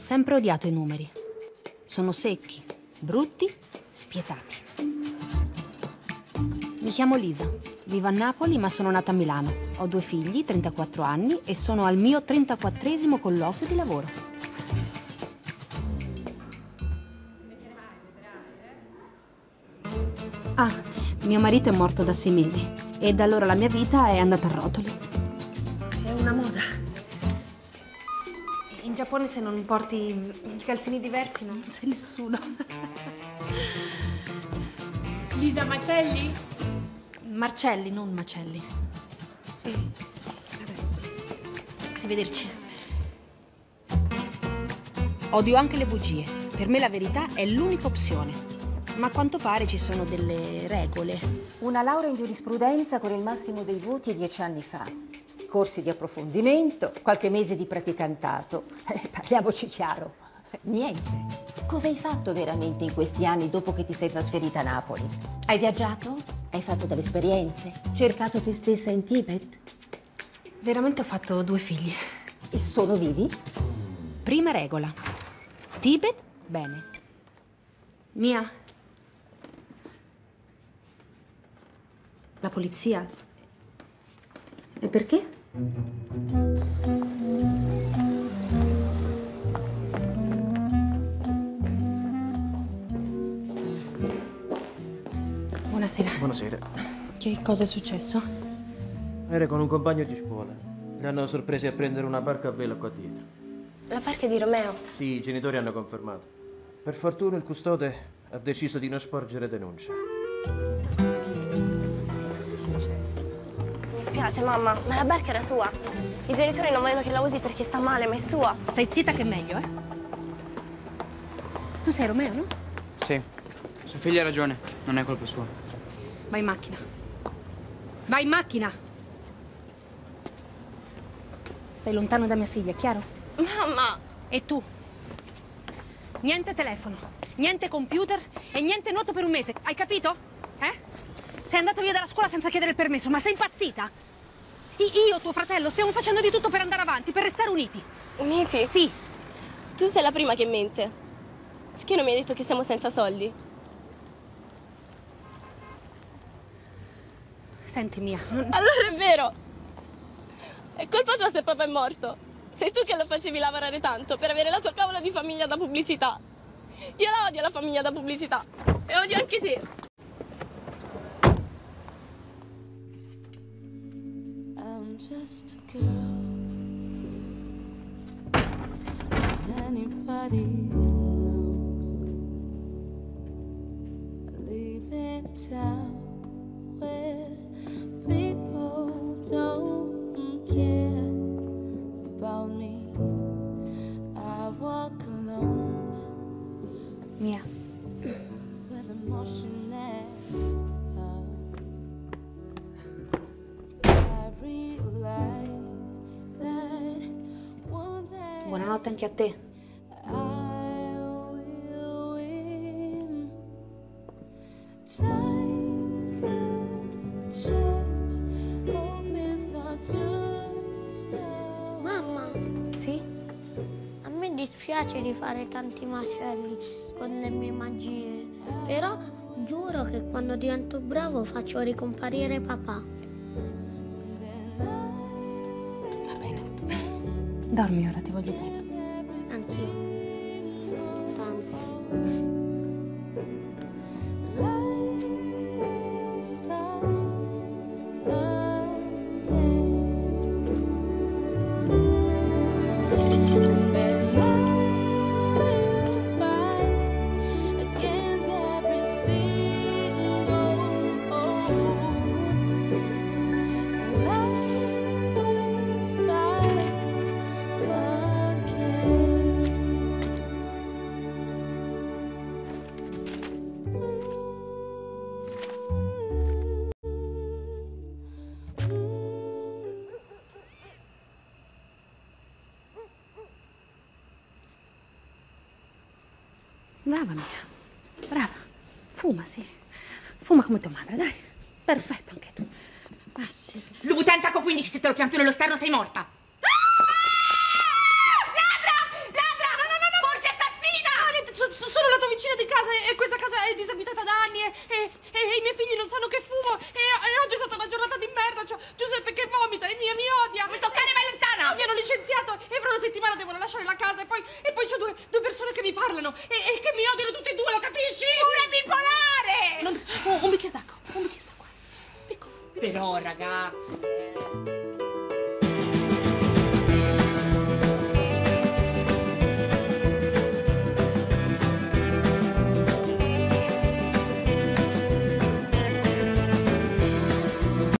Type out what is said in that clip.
sempre odiato i numeri. Sono secchi, brutti, spietati. Mi chiamo Lisa, vivo a Napoli ma sono nata a Milano. Ho due figli, 34 anni e sono al mio 34esimo colloquio di lavoro. Ah, mio marito è morto da sei mesi e da allora la mia vita è andata a rotoli. Giappone se non porti i calzini diversi non sei nessuno. Lisa Macelli? Marcelli, non Macelli. Arrivederci. Odio anche le bugie. Per me la verità è l'unica opzione. Ma a quanto pare ci sono delle regole. Una laurea in giurisprudenza con il massimo dei voti dieci anni fa. Corsi di approfondimento, qualche mese di praticantato. Eh, parliamoci chiaro. Niente. Cosa hai fatto veramente in questi anni dopo che ti sei trasferita a Napoli? Hai viaggiato? Hai fatto delle esperienze? Cercato te stessa in Tibet? Veramente ho fatto due figli. E sono vivi? Prima regola. Tibet, bene. Mia. La polizia. E perché? Buonasera. Buonasera. Che cosa è successo? Era con un compagno di scuola. Li hanno sorpresi a prendere una barca a vela qua dietro. La barca di Romeo. Sì, i genitori hanno confermato. Per fortuna il custode ha deciso di non sporgere denuncia. Mi spiace, mamma, ma la barca era sua. I genitori non vogliono che la usi perché sta male, ma è sua. Stai zitta che è meglio, eh? Tu sei Romeo, no? Sì, sua figlia ha ragione, non è colpa sua. Vai in macchina. Vai in macchina! Stai lontano da mia figlia, chiaro? Mamma! E tu? Niente telefono, niente computer e niente noto per un mese, hai capito? Eh? Sei andata via dalla scuola senza chiedere il permesso, ma sei impazzita? Io, tuo fratello, stiamo facendo di tutto per andare avanti, per restare uniti. Uniti? Sì, Tu sei la prima che mente. Perché non mi hai detto che siamo senza soldi? senti Mia, non- Allora è vero! È colpa tua se papà è morto. Sei tu che lo facevi lavorare tanto per avere la tua cavola di famiglia da pubblicità. Io la odio la famiglia da pubblicità. E odio anche te. Just a girl. Anybody knows. In town buonanotte anche a te. Mamma, Sì? a me dispiace di fare tanti macelli con le mie magie, però giuro che quando divento bravo faccio ricomparire papà. Dormi ora, ti voglio bene. Anch'io. Brava mia, brava. Fuma, sì. Fuma come tua madre, dai. Perfetto anche tu. Passi. ah, sì. Lubutentaco 15, se te lo pianto nello sterno sei morta. Ah! Ladra! Ladra! No, no, no, no. Forse assassina! Sono la tua vicina di casa e, questa casa è disabitata da anni e, e, e, i miei figli non sanno che fumo e, oggi è stata una giornata di merda. Cioè, Giuseppe che vomita e mia mi odia. odiano e, e che mi odiano tutti e due, lo capisci? Pure bipolare! Non... Oh, un bicchiere d'acqua, un bicchiere d'acqua. Piccolo, piccolo. Però, ragazzi...